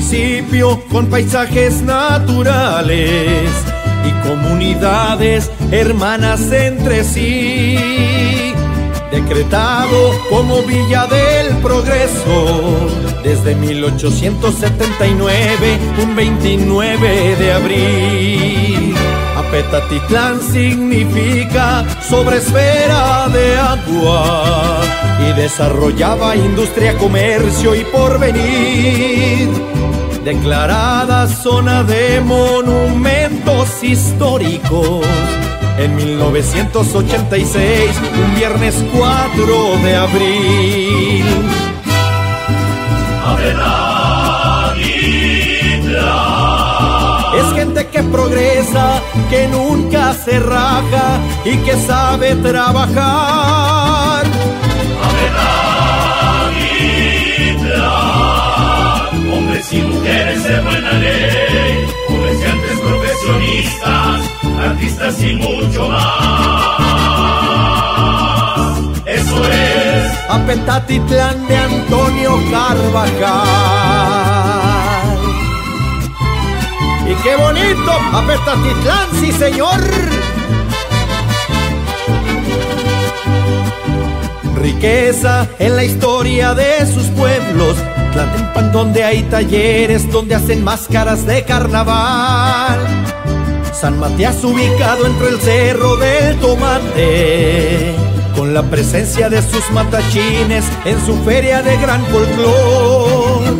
municipio con paisajes naturales y comunidades hermanas entre sí. Decretado como Villa del Progreso desde 1879, un 29 de abril. Apetatitlán significa sobresfera de agua y desarrollaba industria, comercio y porvenir. Declarada zona de monumentos históricos en 1986, un viernes 4 de abril. Es gente que progresa, que nunca se raja y que sabe trabajar. Y mujeres de buena ley, comerciantes profesionistas, artistas y mucho más. Eso es Apetatitlán de Antonio Carvajal. Y qué bonito, Apetatitlán, sí señor. Riqueza en la historia de sus pueblos, Tlatempan donde hay talleres donde hacen máscaras de carnaval. San Matías ubicado entre el cerro del tomate, con la presencia de sus matachines en su feria de gran folclor.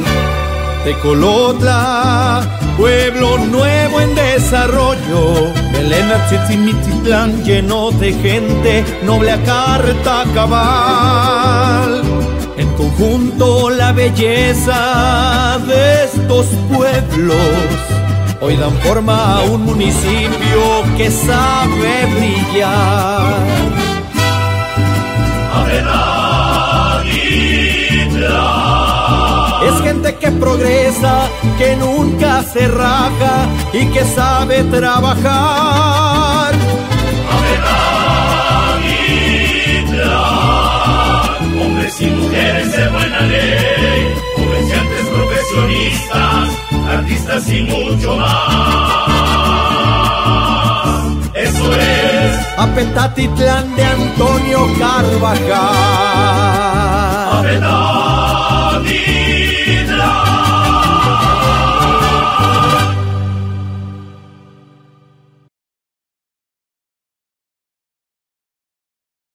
Tecolotla, pueblo nuevo en desarrollo, Elena Tzitzimititlán lleno de gente, noble a carta cabal. Conjunto la belleza de estos pueblos hoy dan forma a un municipio que sabe brillar. Es gente que progresa, que nunca se raja y que sabe trabajar. Y mujeres de buena ley, comerciantes profesionistas, artistas y mucho más. Eso es Apetatitlán de Antonio Carvajal.